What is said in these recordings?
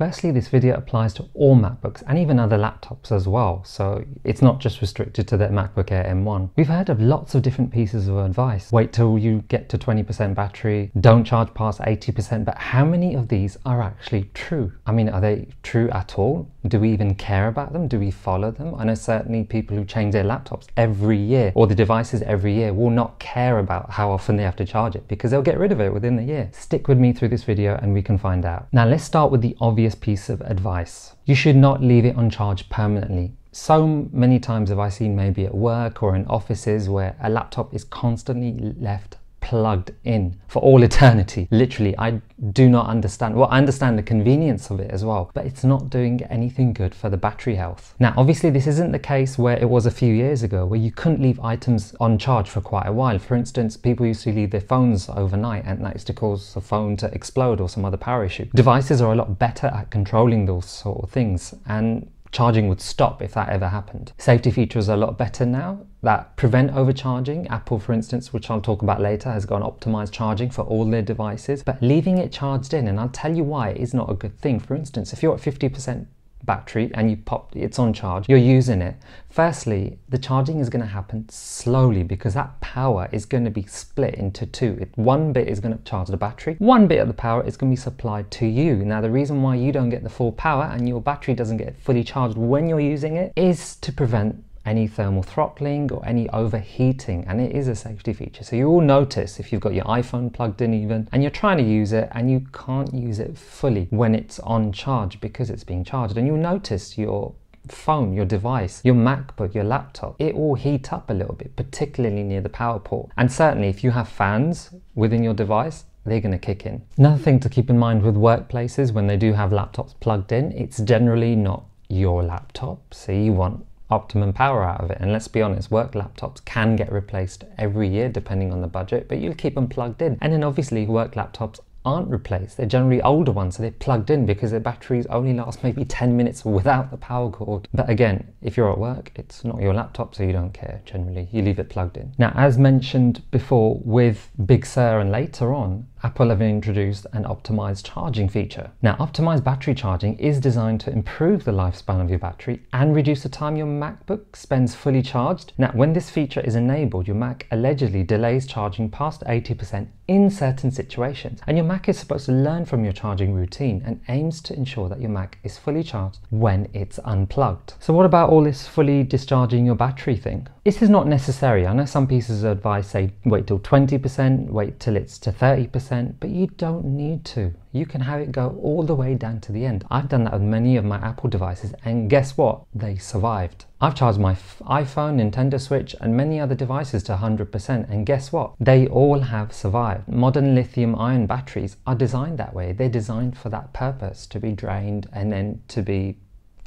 Firstly, this video applies to all MacBooks and even other laptops as well, so it's not just restricted to the MacBook Air M1. We've heard of lots of different pieces of advice. Wait till you get to 20% battery, don't charge past 80%, but how many of these are actually true? I mean, are they true at all? Do we even care about them? Do we follow them? I know certainly people who change their laptops every year or the devices every year will not care about how often they have to charge it because they'll get rid of it within the year. Stick with me through this video and we can find out. Now let's start with the obvious piece of advice. You should not leave it on charge permanently. So many times have I seen maybe at work or in offices where a laptop is constantly left plugged in for all eternity. Literally, I do not understand. Well, I understand the convenience of it as well, but it's not doing anything good for the battery health. Now, obviously, this isn't the case where it was a few years ago, where you couldn't leave items on charge for quite a while. For instance, people used to leave their phones overnight, and that used to cause the phone to explode or some other power issue. Devices are a lot better at controlling those sort of things, and charging would stop if that ever happened. Safety features are a lot better now that prevent overcharging. Apple, for instance, which I'll talk about later, has got optimized charging for all their devices, but leaving it charged in, and I'll tell you why, is not a good thing. For instance, if you're at 50% battery and you pop it's on charge you're using it. Firstly the charging is going to happen slowly because that power is going to be split into two. It, one bit is going to charge the battery one bit of the power is going to be supplied to you. Now the reason why you don't get the full power and your battery doesn't get fully charged when you're using it is to prevent any thermal throttling or any overheating and it is a safety feature so you will notice if you've got your iphone plugged in even and you're trying to use it and you can't use it fully when it's on charge because it's being charged and you'll notice your phone, your device, your MacBook, your laptop, it will heat up a little bit, particularly near the power port. And certainly if you have fans within your device, they're going to kick in. Another thing to keep in mind with workplaces when they do have laptops plugged in, it's generally not your laptop. So you want optimum power out of it. And let's be honest, work laptops can get replaced every year depending on the budget, but you'll keep them plugged in. And then obviously work laptops aren't replaced. They're generally older ones, so they're plugged in because their batteries only last maybe 10 minutes without the power cord. But again, if you're at work, it's not your laptop, so you don't care generally. You leave it plugged in. Now, as mentioned before with Big Sur and later on, Apple have introduced an optimized charging feature. Now, optimized battery charging is designed to improve the lifespan of your battery and reduce the time your MacBook spends fully charged. Now, when this feature is enabled, your Mac allegedly delays charging past 80% in certain situations. And your Mac is supposed to learn from your charging routine and aims to ensure that your Mac is fully charged when it's unplugged. So what about all this fully discharging your battery thing? This is not necessary. I know some pieces of advice say wait till 20%, wait till it's to 30%, but you don't need to. You can have it go all the way down to the end. I've done that with many of my Apple devices, and guess what? They survived. I've charged my iPhone, Nintendo Switch, and many other devices to 100%, and guess what? They all have survived. Modern lithium ion batteries are designed that way. They're designed for that purpose to be drained and then to be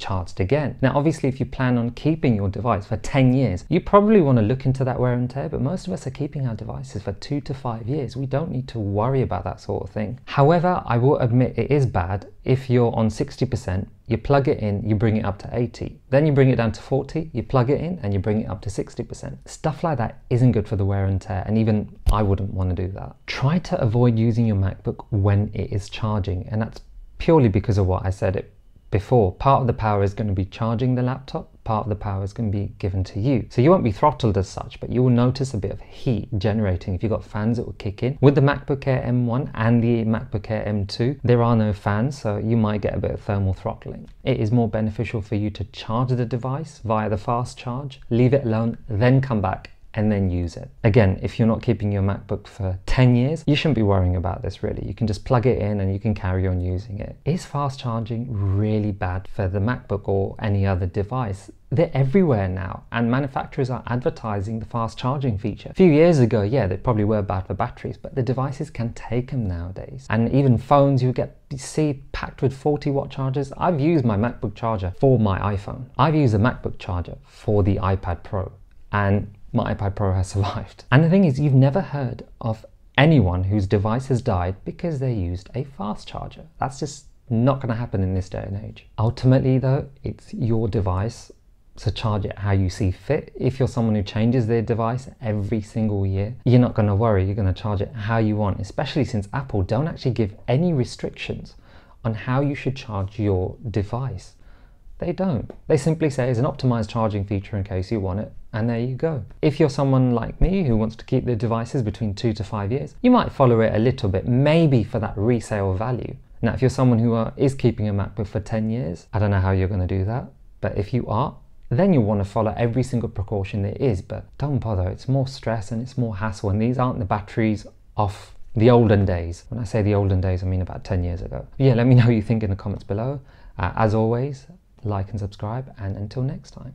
charged again. Now, obviously, if you plan on keeping your device for 10 years, you probably want to look into that wear and tear, but most of us are keeping our devices for two to five years. We don't need to worry about that sort of thing. However, I will admit it is bad if you're on 60%, you plug it in, you bring it up to 80. Then you bring it down to 40, you plug it in, and you bring it up to 60%. Stuff like that isn't good for the wear and tear, and even I wouldn't want to do that. Try to avoid using your MacBook when it is charging, and that's purely because of what I said it before. Part of the power is going to be charging the laptop, part of the power is going to be given to you. So you won't be throttled as such, but you will notice a bit of heat generating. If you've got fans, it will kick in. With the MacBook Air M1 and the MacBook Air M2, there are no fans, so you might get a bit of thermal throttling. It is more beneficial for you to charge the device via the fast charge, leave it alone, then come back and then use it. Again, if you're not keeping your MacBook for 10 years, you shouldn't be worrying about this really. You can just plug it in and you can carry on using it. Is fast charging really bad for the MacBook or any other device? They're everywhere now, and manufacturers are advertising the fast charging feature. A few years ago, yeah, they probably were bad for batteries, but the devices can take them nowadays. And even phones, you get see packed with 40 watt chargers. I've used my MacBook charger for my iPhone. I've used a MacBook charger for the iPad Pro, and my iPad Pro has survived. And the thing is, you've never heard of anyone whose device has died because they used a fast charger. That's just not going to happen in this day and age. Ultimately, though, it's your device, so charge it how you see fit. If you're someone who changes their device every single year, you're not going to worry. You're going to charge it how you want, especially since Apple don't actually give any restrictions on how you should charge your device. They don't. They simply say it's an optimized charging feature in case you want it, and there you go. If you're someone like me who wants to keep the devices between two to five years, you might follow it a little bit, maybe for that resale value. Now, if you're someone who uh, is keeping a MacBook for 10 years, I don't know how you're going to do that, but if you are, then you want to follow every single precaution there is, but don't bother. It's more stress and it's more hassle, and these aren't the batteries off the olden days. When I say the olden days, I mean about 10 years ago. Yeah, let me know what you think in the comments below. Uh, as always, like and subscribe, and until next time.